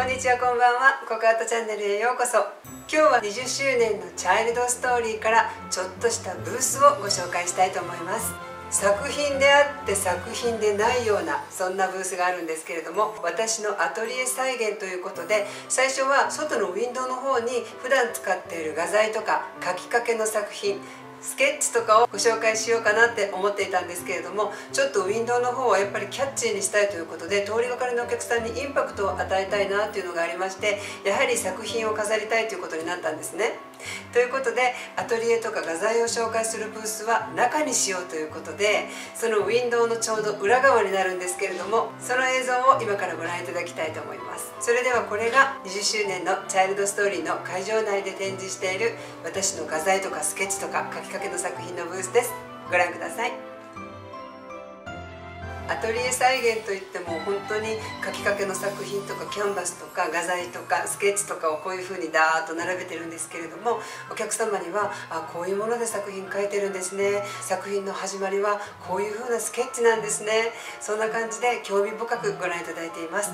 こんにちはこんばんは。ココアートチャンネルへようこそ。今日は20周年のチャイルドストーリーからちょっとしたブースをご紹介したいと思います。作品であって作品でないようなそんなブースがあるんですけれども私のアトリエ再現ということで最初は外のウィンドウの方に普段使っている画材とか書きかけの作品スケッチとかをご紹介しようかなって思っていたんですけれどもちょっとウィンドウの方はやっぱりキャッチーにしたいということで通りがかりのお客さんにインパクトを与えたいなっていうのがありましてやはり作品を飾りたいということになったんですね。ということでアトリエとか画材を紹介するブースは中にしようということでそのウィンドウのちょうど裏側になるんですけれどもその映像を今からご覧いただきたいと思いますそれではこれが20周年のチャイルドストーリーの会場内で展示している私の画材とかスケッチとか書きかけの作品のブースです。ご覧ください。アトリエ再現といっても本当に書きかけの作品とかキャンバスとか画材とかスケッチとかをこういう風にダーッと並べてるんですけれどもお客様にはあこういうもので作品描いてるんですね。作品の始まりはこういう風なスケッチなんですね。そんな感じで興味深くご覧いただいています。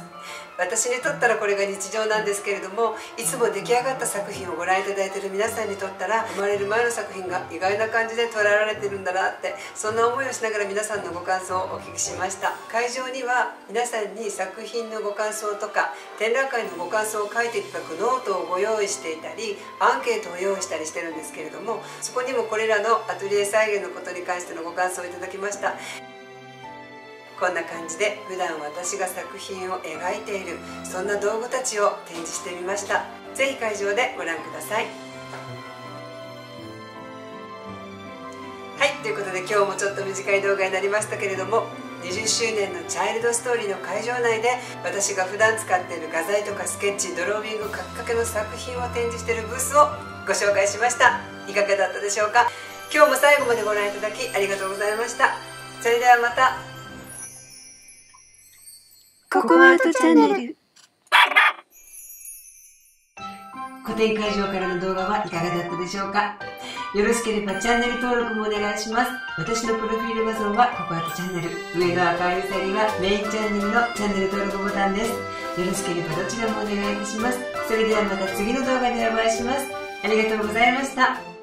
私にとったらこれが日常なんですけれどもいつも出来上がった作品をご覧いただいている皆さんにとったら生まれる前の作品が意外な感じで捉えられてるんだなってそんな思いをしながら皆さんのご感想をお聞きします。した。会場には皆さんに作品のご感想とか展覧会のご感想を書いていただくノートをご用意していたりアンケートを用意したりしてるんですけれどもそこにもこれらのアトリエ再現のことに関してのご感想をいただきました。こんな感じで普段私が作品を描いているそんな道具たちを展示してみました。是非会場でご覧ください。はいということで今日もちょっと短い動画になりましたけれども20周年のチャイルドストーリーの会場内で私が普段使っている画材とかスケッチドローイング書きかけの作品を展示しているブースをご紹介しました。いかがだったでしょうか？今日も最後までご覧いただきありがとうございました。それではまた。ココアートチャンネル。古典会場からの動画はいかがだったでしょうか？よろしければチャンネル登録もお願いします。私のプロフィール画像はココアとチャンネル。上の赤いウサギはメインチャンネルのチャンネル登録ボタンです。よろしければどちらもお願いいたします。それではまた次の動画でお会いします。ありがとうございました。